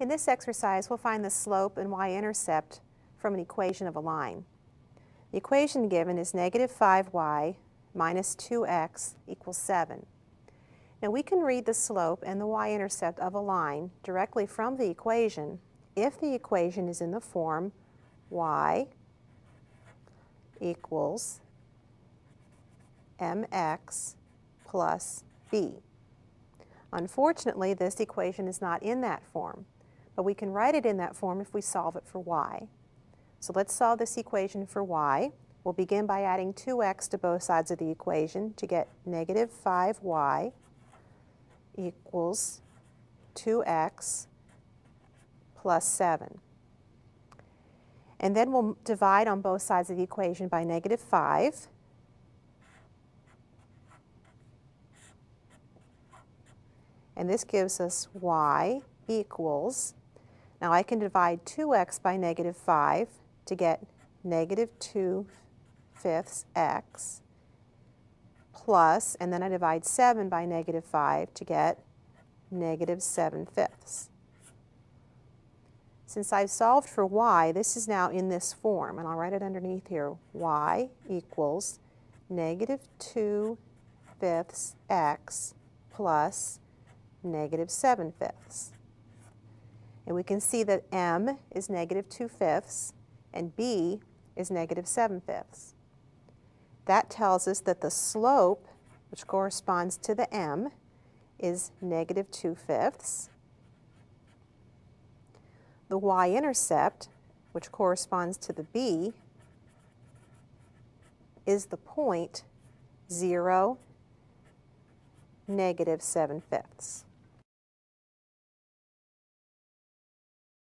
In this exercise, we'll find the slope and y-intercept from an equation of a line. The equation given is negative 5y minus 2x equals 7. Now we can read the slope and the y-intercept of a line directly from the equation if the equation is in the form y equals mx plus b. Unfortunately, this equation is not in that form but we can write it in that form if we solve it for y. So let's solve this equation for y. We'll begin by adding 2x to both sides of the equation to get negative 5y equals 2x plus 7. And then we'll divide on both sides of the equation by negative 5. And this gives us y equals now I can divide 2x by negative 5 to get negative 2 fifths x plus, and then I divide 7 by negative 5 to get negative 7 fifths. Since I've solved for y, this is now in this form, and I'll write it underneath here. y equals negative 2 fifths x plus negative 7 fifths. And we can see that m is negative 2 fifths and b is negative 7 fifths. That tells us that the slope, which corresponds to the m, is negative 2 fifths. The y-intercept, which corresponds to the b, is the point 0, negative 7 fifths.